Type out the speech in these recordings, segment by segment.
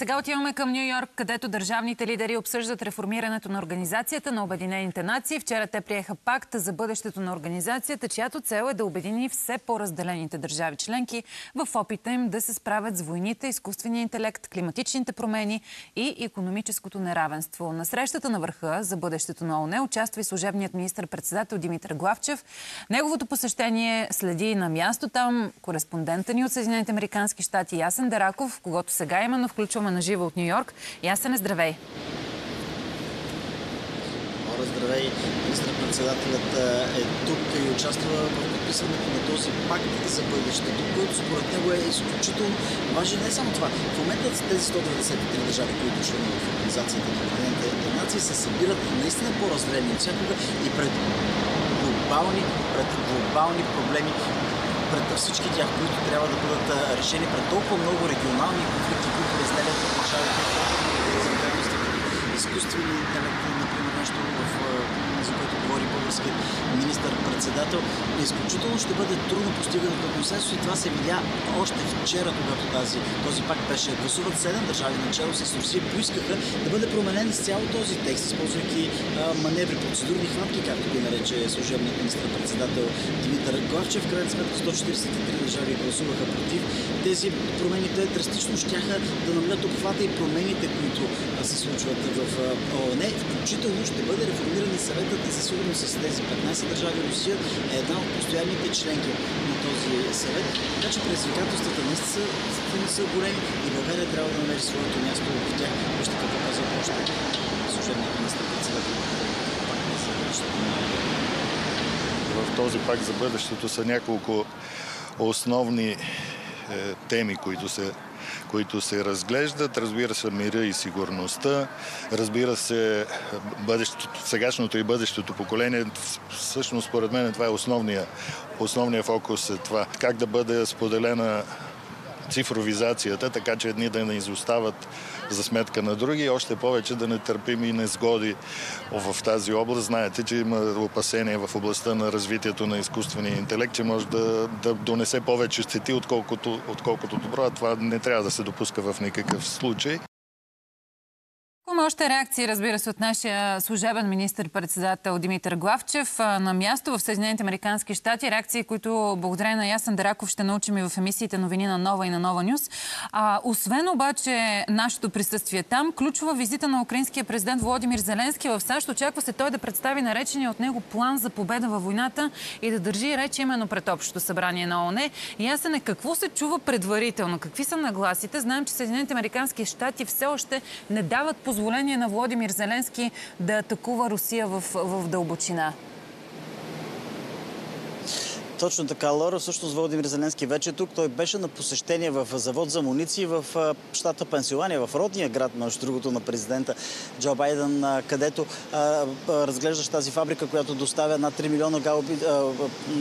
Сега отиваме към Нью Йорк, където държавните лидери обсъждат реформирането на Организацията на Обединените нации. Вчера те приеха пакт за бъдещето на организацията, чиято цел е да обедини все по-разделените държави членки в опита им да се справят с войните, изкуствения интелект, климатичните промени и економическото неравенство. На срещата на върха за бъдещето на ОНЕ участва и служебният министр-председател Димитър Главчев. Неговото посещение следи на място там кореспондента ни от Съединените Американски щати Ясен Дараков, когато сега именно включваме на живо от Нью Йорк. Ясен е здравей! Хора, здравей! Министър-председателят е тук и участва в подписването на този пакт за бъдещето, който според него е изключително важен. Не само това. В момента тези 193 държави, които членуват в Организацията на Обединените нации, се събират наистина по-разделени от всякога и пред глобални, пред глобални проблеми, всички тях, които трябва да бъдат решени пред толкова много регионални конфликти, които разделят държавите изкуствени интелект, например, нещо, в, за което говори българският министър-председател. Изключително ще бъде трудно постигането на консенсус и това се видя още вчера, когато тази, този пакт беше гласуван. Седем държави начало с Русия поискаха да бъде променен с цяло този текст, използвайки маневри, процедурни хватки, както ги нарече служебният министър-председател Димитър Главчев. В крайна сметка 143 държави гласуваха против. Тези промени те драстично щяха да намалят обхвата и промените, които се случват в ООН. Включително ще бъде реформиран и съветът за сигурност с тези 15 държави. Русия е една от постоянните членки на този съвет. Така че предизвикателствата наистина са, са големи и България трябва да намери своето място в тях. Вижте какво казва още служебният министър-председател. В този пак за бъдещето са няколко основни е, теми, които се които се разглеждат. Разбира се, мира и сигурността. Разбира се, бъдещето, сегашното и бъдещето поколение. Всъщност, според мен, това е основния, основния фокус. Е това как да бъде споделена цифровизацията, така че едни да не изостават за сметка на други още повече да не търпим и незгоди в тази област. Знаете, че има опасения в областта на развитието на изкуствения интелект, че може да, да донесе повече щети, отколкото, отколкото добро, а това не трябва да се допуска в никакъв случай. Имаме още реакции, разбира се, от нашия служебен министр-председател Димитър Главчев на място в Съединените Американски щати. Реакции, които благодарение на Ясен Дараков ще научим и в емисиите новини на Нова и на Нова Нюс. А, освен обаче нашето присъствие там, ключова визита на украинския президент Владимир Зеленски в САЩ. Очаква се той да представи наречения от него план за победа във войната и да държи реч именно пред Общото събрание на ОНЕ. Ясен е какво се чува предварително, какви са нагласите. Знаем, че Съединените Американски щати все още не дават позволение позволение на Владимир Зеленски да атакува Русия в, в дълбочина. Точно така, Лора. Всъщност Владимир Зеленски вече е тук. Той беше на посещение в завод за муниции в щата Пенсилвания, в родния град, между другото, на президента Джо Байден, където разглеждаш тази фабрика, която доставя над 3 милиона галоби,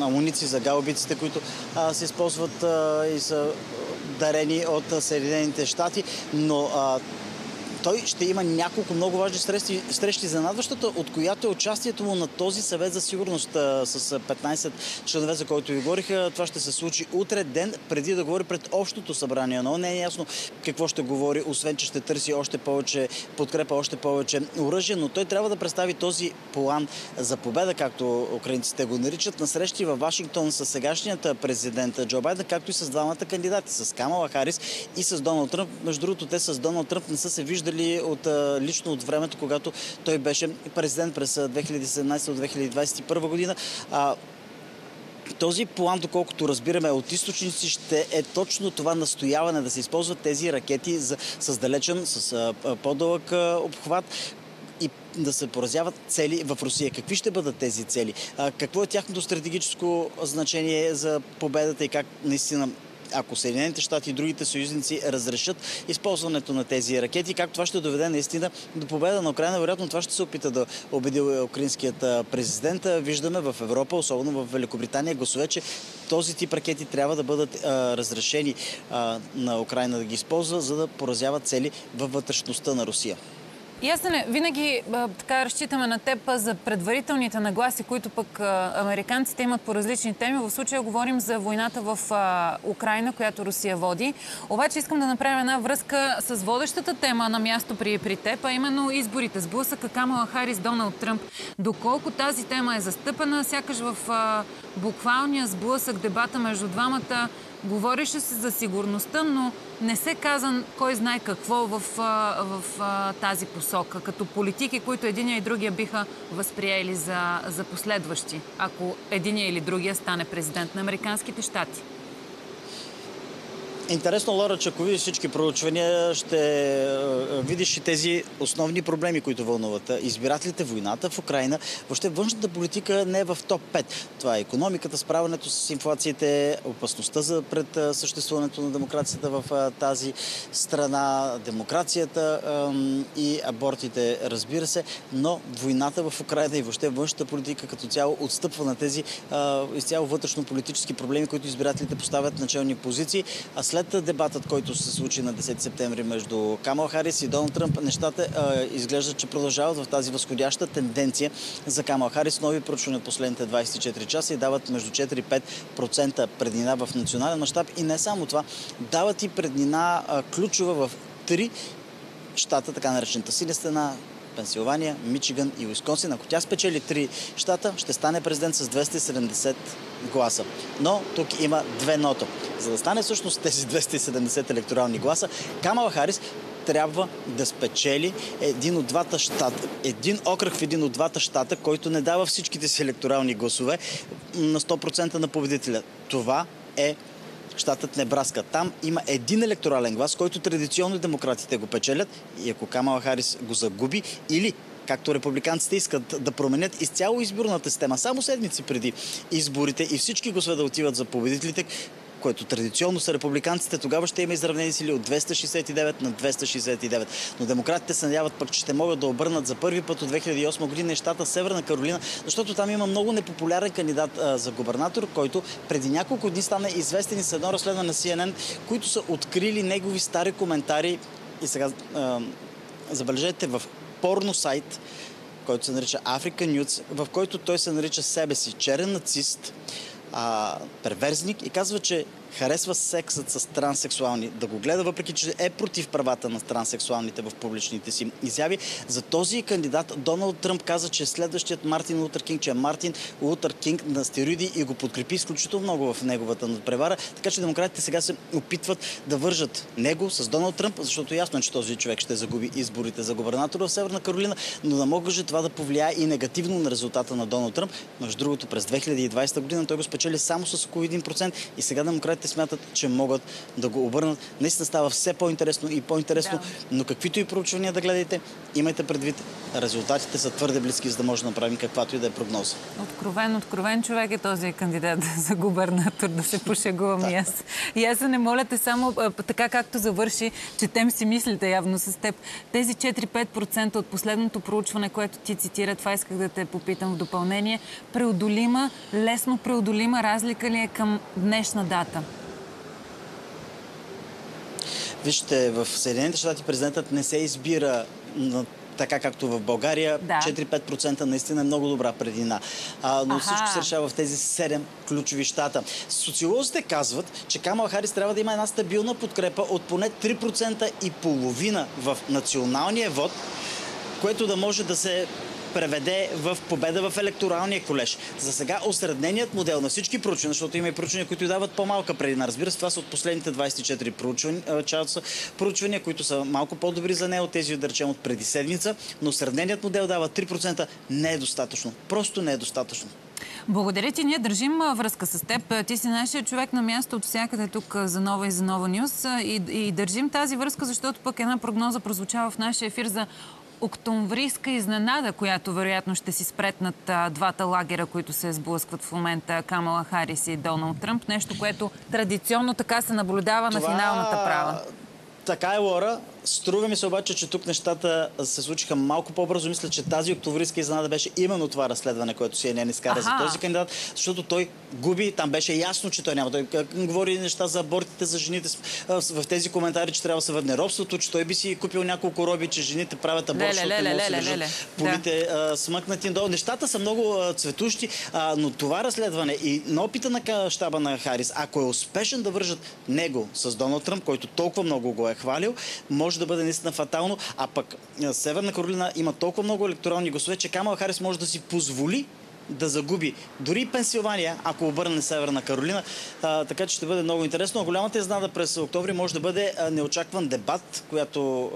амуниции за галобиците, които се използват и са дарени от Съединените щати. Но той ще има няколко много важни срещи, срещи за надващата, от която е участието му на този съвет за сигурност с 15 членове, за който ви говориха. Това ще се случи утре, ден преди да говори пред общото събрание. Но не е ясно какво ще говори, освен че ще търси още повече подкрепа, още повече оръжие, но той трябва да представи този план за победа, както украинците го наричат, на срещи във Вашингтон с сегашният президент Джо Байден, както и с двамата кандидати, с Камала Харис и с Доналд Тръмп. Между другото, те с Доналд Тръмп не са се виждали виждали от, лично от времето, когато той беше президент през 2017-2021 година. Този план, доколкото разбираме от източници, ще е точно това настояване да се използват тези ракети за, с далечен, с по-дълъг обхват, и да се поразяват цели в Русия. Какви ще бъдат тези цели? какво е тяхното стратегическо значение за победата и как наистина ако Съединените щати и другите съюзници разрешат използването на тези ракети, как това ще доведе наистина до победа на Украина. Вероятно това ще се опита да убеди украинският президент. Виждаме в Европа, особено в Великобритания, гласове, че този тип ракети трябва да бъдат а, разрешени а, на Украина да ги използва, за да поразяват цели във вътрешността на Русия. Ясне, винаги така разчитаме на теб за предварителните нагласи, които пък американците имат по различни теми. В случая говорим за войната в Украина, която Русия води. Обаче искам да направя една връзка с водещата тема на място при, при теб, а именно изборите. Сблъсъка Камала Харис, Доналд Тръмп. Доколко тази тема е застъпена, сякаш в буквалния сблъсък, дебата между двамата, Говореше се за сигурността, но не се каза кой знае какво в, в, в тази посока, като политики, които единия и другия биха възприели за, за последващи, ако единия или другия стане президент на Американските щати. Интересно, Лора, че ако видиш всички проучвания, ще видиш и тези основни проблеми, които вълнуват. Избирателите, войната в Украина, въобще външната политика не е в топ 5. Това е економиката, справянето с инфлациите, опасността за пред съществуването на демокрацията в тази страна, демокрацията и абортите, разбира се, но войната в Украина и въобще външната политика като цяло отстъпва на тези изцяло вътрешно-политически проблеми, които избирателите поставят начални позиции, а след след дебатът, който се случи на 10 септември между Камал Харис и Доналд Тръмп, нещата а, изглеждат, че продължават в тази възходяща тенденция за Камал Харис. Нови проучвания последните 24 часа и дават между 4 и 5% преднина в национален мащаб. И не само това, дават и преднина а, ключова в три щата, така наречената синя стена, Пенсилвания, Мичиган и Уисконсин. Ако тя спечели три щата, ще стане президент с 270 гласа. Но тук има две нота. За да стане всъщност тези 270 електорални гласа, Камала Харис трябва да спечели един от двата щата, един окръг в един от двата щата, който не дава всичките си електорални гласове на 100% на победителя. Това е щатът Небраска. Там има един електорален глас, който традиционно демократите го печелят и ако Камала Харис го загуби или както републиканците искат да променят изцяло изборната система, само седмици преди изборите и всички гласове да отиват за победителите, което традиционно са републиканците, тогава ще има изравнени сили от 269 на 269. Но демократите се надяват пък, че ще могат да обърнат за първи път от 2008 година щата Северна Каролина, защото там има много непопулярен кандидат а, за губернатор, който преди няколко дни стана известен с едно разследване на CNN, които са открили негови стари коментари и сега а, забележете в порно сайт, който се нарича Africa News, в който той се нарича себе си черен нацист, а, перверзник и казва, че харесва сексът с транссексуални, да го гледа, въпреки че е против правата на транссексуалните в публичните си изяви. За този кандидат Доналд Тръмп каза, че е следващият Мартин Лутър Кинг, че е Мартин Лутър Кинг на стероиди и го подкрепи изключително много в неговата надпревара. Така че демократите сега се опитват да вържат него с Доналд Тръмп, защото ясно е, че този човек ще загуби изборите за губернатор в Северна Каролина, но да може това да повлияе и негативно на резултата на Доналд Тръмп. Между другото, през 2020 година той го спечели само с около 1% и сега демократите те смятат, че могат да го обърнат. Наистина става все по-интересно и по-интересно, да. но каквито и проучвания да гледате, имайте предвид, резултатите са твърде близки, за да може да направим каквато и да е прогноза. Откровен, откровен човек е този кандидат за губернатор, да се пошегувам и аз. И аз не моля те само така както завърши, четем си мислите явно с теб. Тези 4-5% от последното проучване, което ти цитира, това исках да те попитам в допълнение, преодолима, лесно преодолима разлика ли е към днешна дата? Вижте, в Съединените щати президентът не се избира на така както в България, да. 4-5% наистина е много добра предина. А, но Аха. всичко се решава в тези 7 ключови щата. Социолозите казват, че Камал Харис трябва да има една стабилна подкрепа от поне 3% и половина в националния вод, което да може да се преведе в победа в електоралния колеж. За сега осредненият модел на всички проучвания, защото има и проучвания, които дават по-малка предина. Разбира се, това са от последните 24 проучвания, часа, проучвания, които са малко по-добри за нея от тези, да речем, от преди седмица, но средненият модел дава 3%. Не е достатъчно. Просто не е достатъчно. Благодаря ти. Ние държим връзка с теб. Ти си нашия човек на място от всякъде тук за нова и за нова нюс. И, и държим тази връзка, защото пък една прогноза прозвучава в нашия ефир за октомврийска изненада, която вероятно ще си спретнат а, двата лагера, които се сблъскват в момента Камала Харис и Доналд Тръмп. Нещо, което традиционно така се наблюдава Това... на финалната права. Така е, Лора. Струва ми се обаче, че тук нещата се случиха малко по-бързо. Мисля, че тази октомврийска изненада беше именно това разследване, което CNN изкара за този кандидат, защото той губи. Там беше ясно, че той няма. Той говори неща за абортите, за жените в тези коментари, че трябва да се върне робството, че той би си купил няколко роби, че жените правят аборт, защото не могат да се полите да. смъкнати. Нещата са много цветущи, но това разследване и на опита на щаба на Харис, ако е успешен да вържат него с Доналд Тръмп, който толкова много го е хвалил, може да бъде наистина фатално. А пък Северна Каролина има толкова много електорални гласове, че Камал Харис може да си позволи да загуби дори Пенсилвания, ако обърне Северна Каролина. А, така че ще бъде много интересно. А голямата изнада през октомври може да бъде неочакван дебат, която,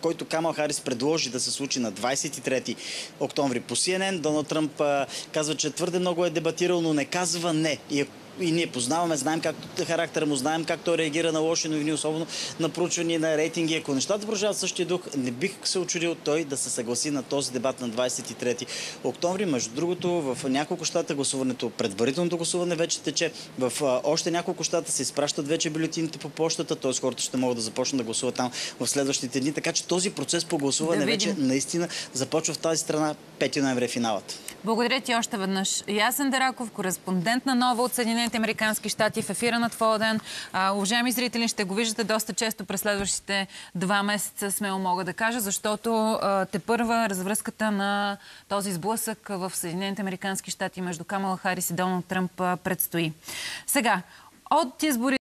който Камал Харис предложи да се случи на 23 октомври по CNN. Доналд Тръмп а, казва, че твърде много е дебатирал, но не казва не. И и ние познаваме, знаем как характера му, знаем как той реагира на лоши новини, особено на проучвания на рейтинги. Ако нещата продължават същия дух, не бих се очудил той да се съгласи на този дебат на 23 октомври. Между другото, в няколко щата гласуването, предварителното гласуване вече тече. В още няколко щата се изпращат вече бюлетините по почтата, т.е. хората ще могат да започнат да гласуват там в следващите дни. Така че този процес по гласуване да вече наистина започва в тази страна 5 ноември е финалът. Благодаря ти още веднъж. Ясен Дераков, кореспондент на Нова от Съединените Американски щати в ефира на твоя ден. Уважаеми зрители, ще го виждате доста често през следващите два месеца, смело мога да кажа, защото те първа развръзката на този сблъсък в Съединените Американски щати между Камала Харис и Доналд Тръмп предстои. Сега, от избори